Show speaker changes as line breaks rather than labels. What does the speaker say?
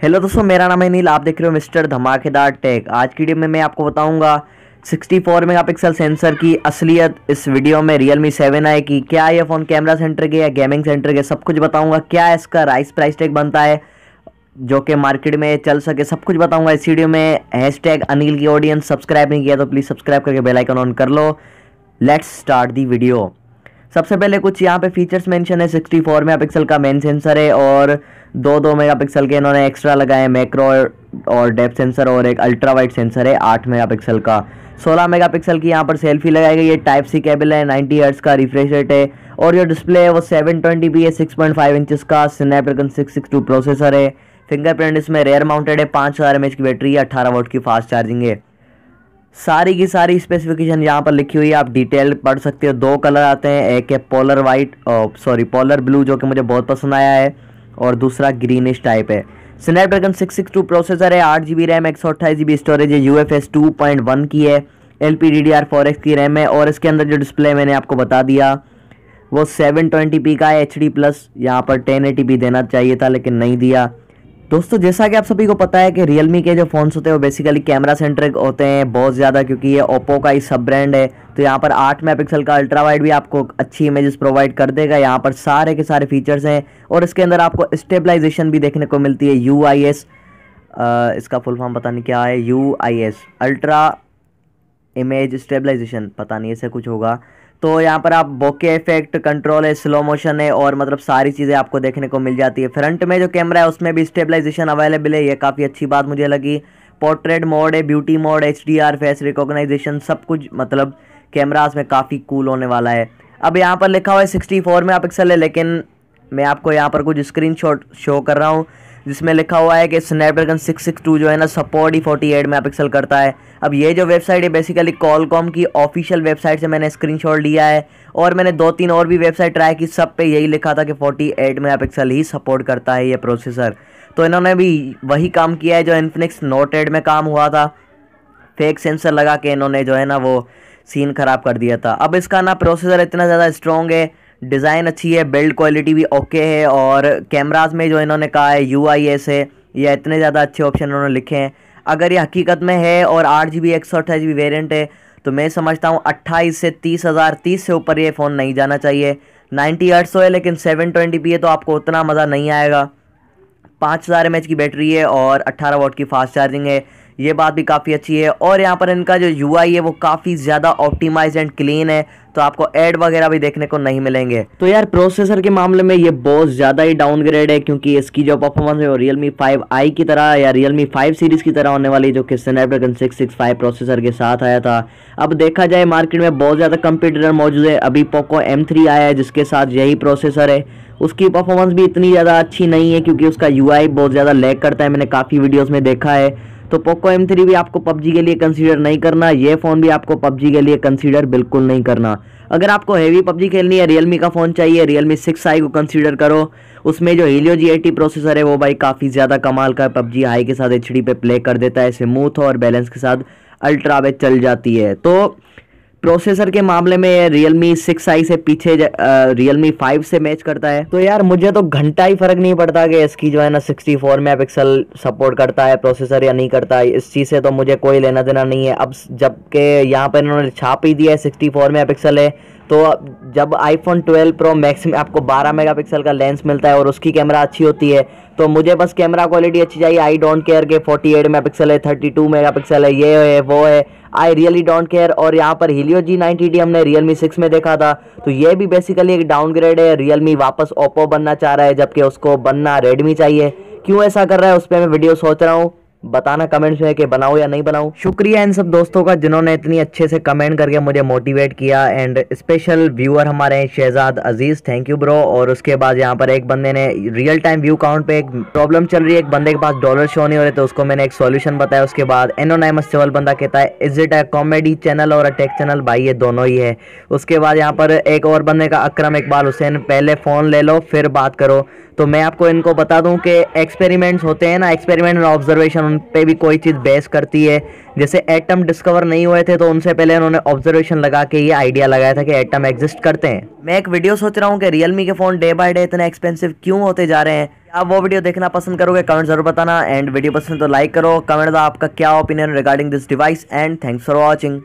Hello दोस्तों, मेरा नाम है नील। आप देख रहे हो मिस्टर धमाकेदार टेक। आज की वीडियो में मैं आपको बताऊँगा 64 मेगापिक्सल सेंसर की असलियत इस वीडियो में Realme 7 आई की क्या ये फ़ोन कैमरा सेंटर के या गेमिंग सेंटर के सब कुछ बताऊँगा। क्या इसका राइस प्राइस टैग बनता है, जो कि मार्केट में चल सके, सब कुछ बताऊँगा इस वीडियो में। हैश टैग अनिल की ऑडियंस सब्सक्राइब नहीं किया तो प्लीज़ सब्सक्राइब करके बेलाइकन ऑन कर लो। लेट्स स्टार्ट दी वीडियो सबसे पहले कुछ यहाँ पे फीचर्स मेंशन है सिक्सटी 64 मेगापिक्सल का मेन सेंसर है और दो दो मेगापिक्सल के इन्होंने एक्स्ट्रा लगाए मैक्रो और डेप सेंसर और एक अल्ट्रा वाइट सेंसर है 8 मेगापिक्सल का। 16 मेगापिक्सल की यहाँ पर सेल्फी लगाई गई है टाइप सी केबल है 90 हर्ट्ज का रिफ्रेश रेट है और जो डिस्प्ले है वो सेवन ट्वेंटी पी है सिक्स पॉइंट फाइव इंचज का Snapdragon six six two processor है। फिंगरप्रिंट इसमें रेयर माउंटेड है, पाँच हज़ार एम की बैटरी है अट्ठारह वोट की फास्ट चार्जिंग है। सारी की सारी स्पेसिफिकेशन यहाँ पर लिखी हुई है, आप डिटेल पढ़ सकते हो। दो कलर आते हैं, एक है polar white sorry polar blue जो कि मुझे बहुत पसंद आया है, और दूसरा ग्रीनिश टाइप है। Snapdragon six six two processor है, आठ जी बी रैम एक सौ अट्ठाईस जी बी स्टोरेज है U F S two point one की है L P D D R four X की रैम है, और इसके अंदर जो डिस्प्ले मैंने आपको बता दिया, वो सेवन ट्वेंटी पी का है एच डी प्लस यहाँ पर टेन एटी पी देना चाहिए था, लेकिन नहीं दिया। दोस्तों, जैसा कि आप सभी को पता है कि रियलमी के जो फ़ोन्स होते हैं, वो बेसिकली कैमरा सेंट्रिक होते हैं बहुत ज़्यादा क्योंकि ये ओप्पो का ही सब ब्रांड है। तो यहाँ पर आठ मेगापिक्सल का अल्ट्रा वाइड भी आपको अच्छी इमेजेस प्रोवाइड कर देगा। यहाँ पर सारे के सारे फीचर्स हैं और इसके अंदर आपको स्टेबलाइजेशन भी देखने को मिलती है। यू आई एस इसका फुल फॉर्म पता नहीं क्या है। U I S ultra image stabilisation पता नहीं ऐसे कुछ होगा। तो यहाँ पर आप बोके इफ़ेक्ट कंट्रोल है स्लो मोशन है और मतलब सारी चीज़ें आपको देखने को मिल जाती है। फ्रंट में जो कैमरा है, उसमें भी स्टेबलाइजेशन अवेलेबल है। ये काफ़ी अच्छी बात मुझे लगी। पोर्ट्रेट मोड है beauty mode H D R face recognition सब कुछ मतलब कैमराज में काफ़ी कूल होने वाला है। अब यहाँ पर लिखा हुआ है सिक्सटी फोर में आप है लेकिन मैं आपको यहाँ पर कुछ स्क्रीन शो कर रहा हूँ, जिसमें लिखा हुआ है कि स्नैपड्रैगन 662 जो है ना सपोर्ट ही 48 मेगापिक्सल करता है। अब ये जो वेबसाइट है बेसिकली कॉलकॉम की ऑफिशियल वेबसाइट से मैंने स्क्रीनशॉट लिया है, और मैंने दो तीन और भी वेबसाइट ट्राई की, सब पे यही लिखा था कि 48 मेगापिक्सल ही सपोर्ट करता है ये प्रोसेसर तो इन्होंने भी वही काम किया है जो इन्फिनिक्स नोट एड में काम हुआ था। फेक सेंसर लगा के इन्होंने जो है ना, वो सीन ख़राब कर दिया था। अब इसका ना प्रोसेसर इतना ज़्यादा स्ट्रॉन्ग है डिज़ाइन अच्छी है, बिल्ड क्वालिटी भी ओके है और कैमराज में जो इन्होंने कहा है यू आई एस है, या इतने ज़्यादा अच्छे ऑप्शन इन्होंने लिखे हैं। अगर ये हकीकत में है और आठ जी बी एक सौ अट्ठाईस जी बी वेरियंट है तो मैं समझता हूँ अट्ठाईस से तीस हज़ार तीस से ऊपर ये फ़ोन नहीं जाना चाहिए। नाइन्टी एट सौ है, लेकिन सेवन ट्वेंटी पी है तो आपको उतना मज़ा नहीं आएगा। पाँच हज़ार एम एच की बैटरी है और अट्ठारह वोट की फास्ट चार्जिंग है। ये बात भी काफ़ी अच्छी है। और यहाँ पर इनका जो यूआई है, वो काफ़ी ज़्यादा ऑप्टिमाइज एंड क्लीन है तो आपको एड वगैरह भी देखने को नहीं मिलेंगे। तो यार प्रोसेसर के मामले में ये बहुत ज़्यादा ही डाउनग्रेड है, क्योंकि इसकी जो परफॉर्मेंस है, वो रियलमी फाइव आई की तरह या रियलमी फाइव सीरीज़ की तरह होने वाली, जो कि Snapdragon six six five processor के साथ आया था। अब देखा जाए मार्केट में बहुत ज़्यादा कंप्यूटर मौजूद है। अभी पोको एम थ्री आया है, जिसके साथ यही प्रोसेसर है। उसकी परफॉर्मेंस भी इतनी ज़्यादा अच्छी नहीं है, क्योंकि उसका यूआई बहुत ज़्यादा लैग करता है। मैंने काफ़ी वीडियोज़ में देखा है। तो पोको एम थ्री भी आपको पबजी के लिए कंसीडर नहीं करना, ये फ़ोन भी आपको पबजी के लिए कंसीडर बिल्कुल नहीं करना। अगर आपको हैवी पबजी खेलनी है रियलमी का फ़ोन चाहिए रियलमी सिक्स आई को कंसीडर करो। उसमें जो हीलियो जी एटी प्रोसेसर है, वो भाई काफ़ी ज़्यादा कमाल का पबजी हाई के साथ HD पे प्ले कर देता है स्मूथ और बैलेंस के साथ अल्ट्रा पे चल जाती है। तो प्रोसेसर के मामले में रियलमी सिक्स आई से पीछे रियलमी फाइव से मैच करता है। तो यार, मुझे तो घंटा ही फ़र्क नहीं पड़ता कि इसकी जो है ना sixty four mega pixel support करता है प्रोसेसर या नहीं करता है। इस चीज़ से तो मुझे कोई लेना देना नहीं है। अब जबकि यहाँ पर इन्होंने छाप ही दिया है सिक्सटी फोर मेगा पिक्सल है तो जब आईफोन 12 प्रो मैक्स में आपको 12 मेगापिक्सल का लेंस मिलता है और उसकी कैमरा अच्छी होती है तो मुझे बस कैमरा क्वालिटी अच्छी चाहिए। आई डोंट केयर के 48 मेगापिक्सल है 32 मेगापिक्सल है, ये है, वो है। आई रियली डोंट केयर और यहाँ पर हिलियो जी नाइनटी हमने रियलमी सिक्स में देखा था। तो ये भी बेसिकली एक डाउनग्रेड है। रियलमी वापस ओप्पो बनना चाह रहा है, जबकि उसको बनना रेडमी चाहिए। क्यों ऐसा कर रहा है, उस पर मैं वीडियो सोच रहा हूँ। बताना कमेंट्स में कि बनाओ या नहीं बनाओ। शुक्रिया इन सब दोस्तों का जिन्होंने इतनी अच्छे से कमेंट करके मुझे मोटिवेट किया। एंड स्पेशल व्यूअर हमारे हैं Shahzad Aziz thank you bro और उसके बाद यहाँ पर एक बंदे ने रियल टाइम व्यू काउंट पे एक प्रॉब्लम चल रही है। एक बंदे के पास डॉलर शो नहीं हो रहे तो उसको मैंने एक सोल्यूशन बताया। उसके बाद एनोनाइमस चवल बंदा कहता है is it a comedy channel और अ टेक चैनल भाई, ये दोनों ही है। उसके बाद यहाँ पर एक और बंदे का अक्रम इकबाल हुसैन, पहले फ़ोन ले लो, फिर बात करो। तो मैं आपको इनको बता दूँ कि एक्सपेरिमेंट्स होते हैं ना एक्सपेरिमेंट और ऑब्जर्वेशन उन पर भी कोई चीज़ बेस करती है। जैसे एटम डिस्कवर नहीं हुए थे तो उनसे पहले उन्होंने ऑब्जर्वेशन लगा के ये आइडिया लगाया था कि एटम एग्जिस्ट करते हैं। मैं एक वीडियो सोच रहा हूँ कि रियलमी के फ़ोन डे बाय डे इतने एक्सपेंसिव क्यों होते जा रहे हैं? आप वो वीडियो देखना पसंद करोगे कमेंट ज़रूर बताना। एंड वीडियो पसंद तो लाइक करो कमेंट आपका क्या opinion regarding this device and thanks for watching